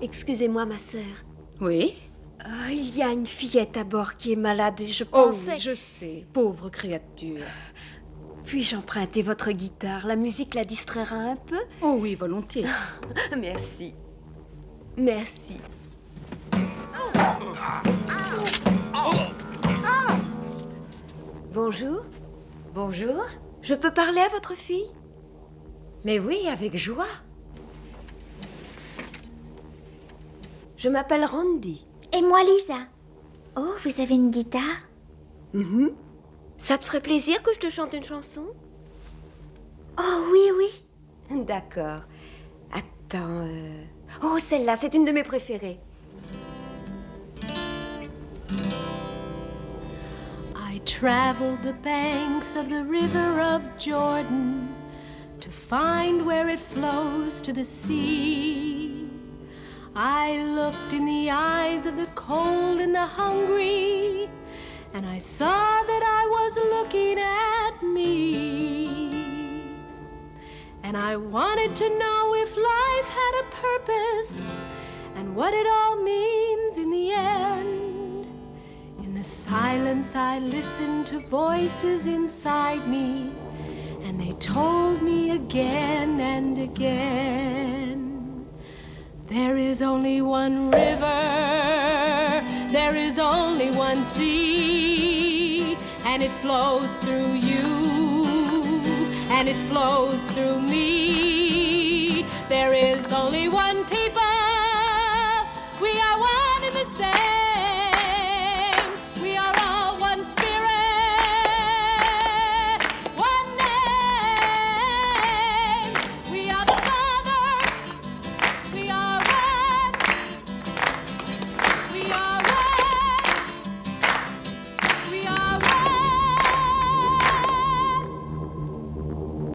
Excusez-moi, ma sœur. Oui? Ah, il y a une fillette à bord qui est malade et je Oh, pensais... oui, je sais, pauvre créature. Puis-je emprunter votre guitare? La musique la distraira un peu? Oh oui, volontiers. Merci. Merci. Bonjour. Bonjour. Je peux parler à votre fille? Mais oui, avec joie. Je m'appelle Randy. Et moi, Lisa. Oh, vous avez une guitare? Mhm. Ça te ferait plaisir que je te chante une chanson? Oh oui, oui. D'accord. Attends. euh, Oh, celle-là, c'est une de mes préférées. I traveled the banks of the river of Jordan to find where it flows to the sea. I looked in the eyes of the cold and the hungry, and I saw that I was looking at me. And I wanted to know if life had a purpose and what it all means in the end. In the silence, I listened to voices inside me, and they told me again and again there is only one river, there is only one sea, and it flows through you, and it flows through me. There is only one people,